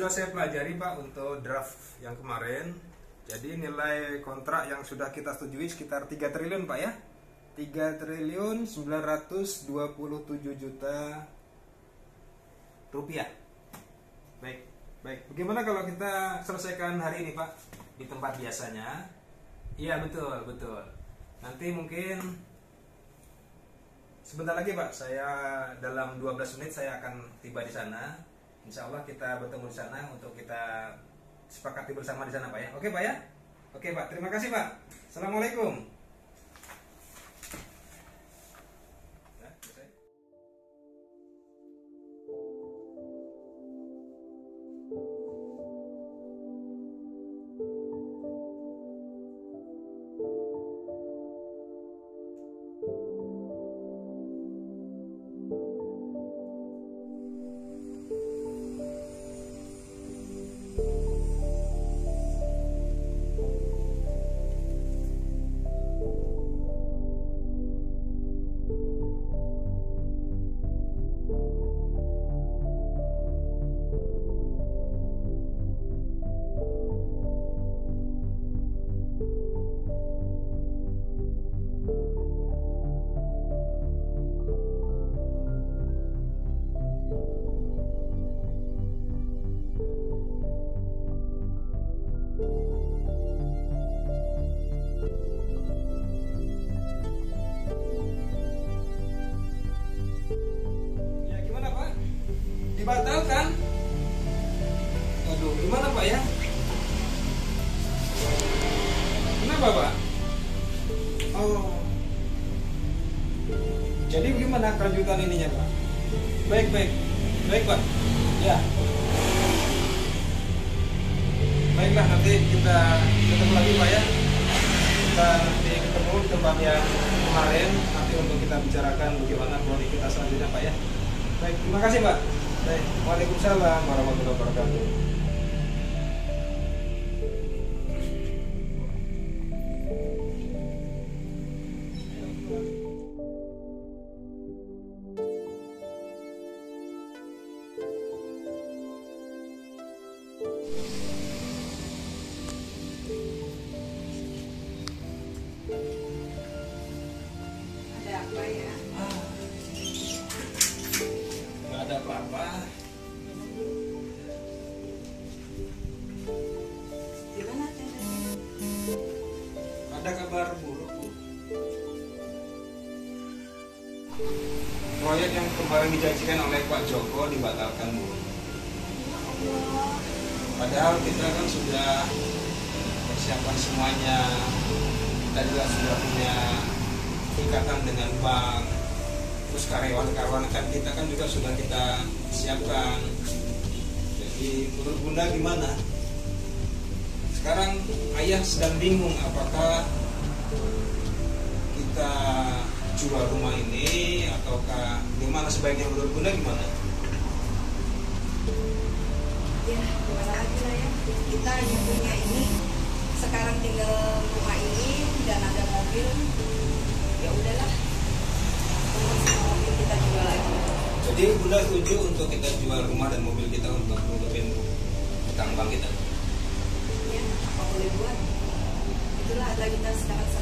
sudah saya pelajari Pak untuk draft yang kemarin. Jadi nilai kontrak yang sudah kita setujui sekitar 3 triliun Pak ya. 3 triliun 927 juta rupiah. Baik, baik. Bagaimana kalau kita selesaikan hari ini Pak di tempat biasanya? Iya betul, betul. Nanti mungkin sebentar lagi Pak, saya dalam 12 menit saya akan tiba di sana. Insya Allah kita bertemu di sana untuk kita sepakati bersama di sana Pak ya. Oke Pak ya? Oke Pak, terima kasih Pak. Assalamualaikum. Pak ya? Kenapa Pak? Oh. Jadi bagaimana kelanjutan ininya Pak? Baik, baik. Baik Pak. Ya. Baiklah nanti kita ketemu lagi Pak ya. Kita nanti ketemu tempat yang kemarin nanti untuk kita bicarakan bagaimana proyek kita selanjutnya Pak ya. Baik, terima kasih Pak. Baik, Waalaikumsalam warahmatullahi wabarakatuh. Kemarin dijanjikan oleh Pak Joko dibatalkan Bu. Padahal kita kan sudah persiapan semuanya. Kita juga sudah punya ikatan dengan bank. Terus karyawan-karyawan kan kita kan juga sudah kita siapkan. Jadi menurut Bunda gimana? Sekarang ayah sedang bingung apakah kita jual rumah ini ataukah gimana sebaiknya menurut Bunda gimana? Ya, gimana lagi lah ya. Kita hanya punya ini. Sekarang tinggal rumah ini dan ada mobil. Ya udahlah. Mobil kita jual lagi. Jadi Bunda setuju untuk kita jual rumah dan mobil kita untuk nutupin utang bank kita. Ya, apa boleh buat? Itulah harta kita sekarang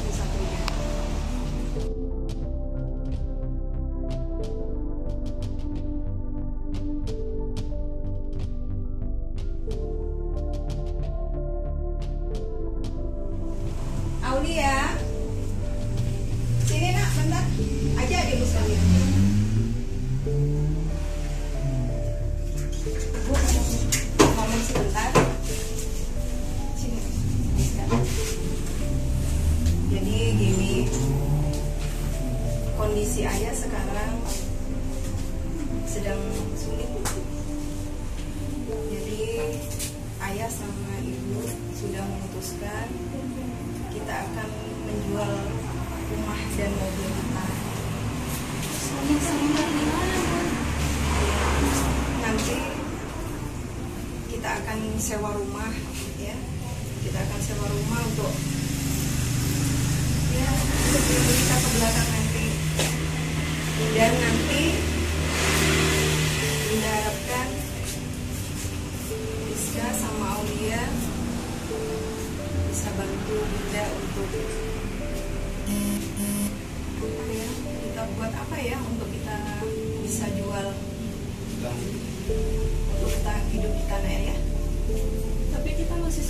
kondisi ayah sekarang sedang sulit. Jadi ayah sama ibu sudah memutuskan kita akan menjual rumah dan mobil kita nanti kita akan sewa rumah ya. Kita akan sewa rumah untuk ya untuk kita ke belakang nanti. Dan nanti kita harapkan Rizka sama Aulia bisa bantu Bunda untuk kita buat apa ya untuk kita bisa jual? Untuk kita hidup di tanah air ya? Tapi kita masih